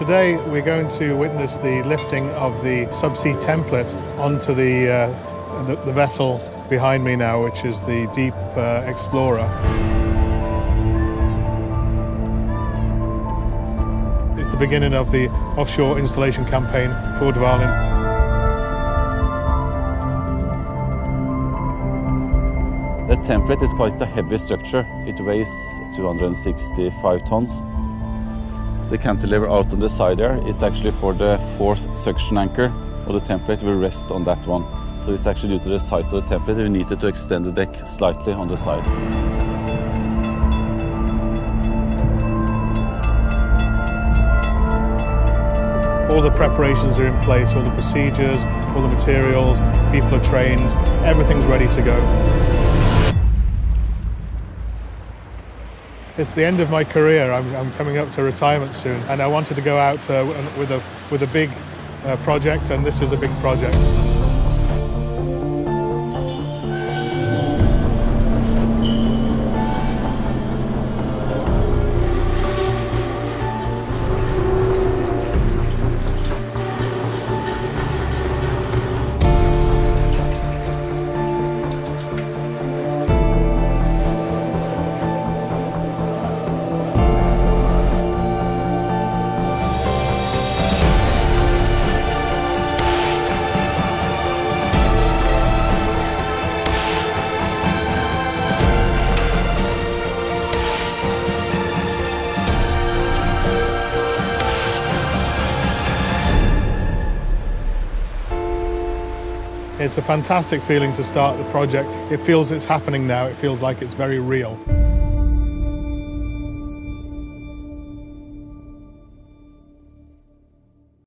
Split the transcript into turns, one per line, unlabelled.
Today we're going to witness the lifting of the subsea template onto the, uh, the, the, vessel behind me now, which is the Deep uh, Explorer. It's the beginning of the offshore installation campaign for Dvalin.
The template is quite a heavy structure. It weighs 265 tons. The cantilever out on the side there is actually for the fourth suction anchor, or the template will rest on that one. So it's actually due to the size of the template, we needed to extend the deck slightly on the side.
All the preparations are in place, all the procedures, all the materials, people are trained, everything's ready to go. It's the end of my career. I'm, I'm, coming up to retirement soon, and I wanted to go out uh, with a with a big uh, project, and this is a big project. It's a fantastic feeling to start the project. It feels it's happening now. It feels like it's very real.